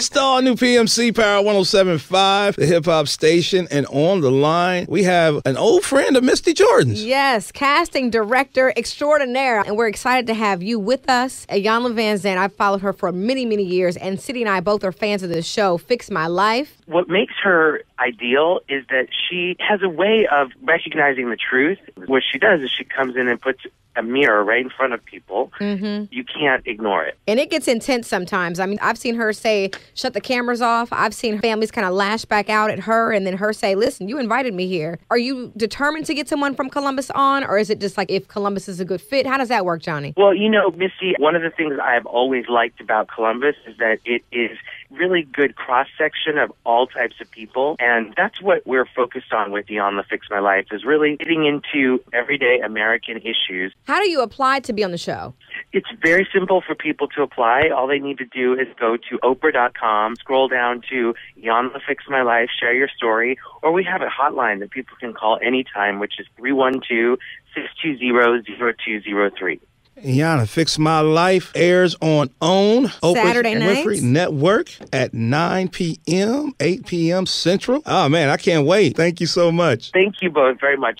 Star New PMC Power 1075, the hip hop station. And on the line, we have an old friend of Misty Jordan's. Yes, casting director extraordinaire. And we're excited to have you with us. Uh, Iyanla Vanzant, I've followed her for many, many years. And City and I both are fans of this show, Fix My Life. What makes her ideal is that she has a way of recognizing the truth. What she does is she comes in and puts a mirror right in front of people. Mm-hmm. You can't ignore it. And it gets intense sometimes. I mean, I've seen her say, shut the cameras off. I've seen families kind of lash back out at her and then her say, listen, you invited me here. Are you determined to get someone from Columbus on? Or is it just like if Columbus is a good fit? How does that work, Johnnie? Well, you know, Misty, one of the things I've always liked about Columbus is that it is really good cross section of all types of people. And that's what we're focused on with Iyanla Fix My Life is really getting into everyday American issues. How do you apply to be on the show? It's very simple for people to apply. All they need to do is go to Oprah.com, scroll down to Iyanla Fix My Life, share your story, or we have a hotline that people can call anytime, which is 312 620 0203. Iyanla Fix My Life airs on OWN, Saturday Oprah Winfrey nights. Network at 9 p.m., 8 p.m. Central. Oh, man, I can't wait. Thank you so much. Thank you both very much.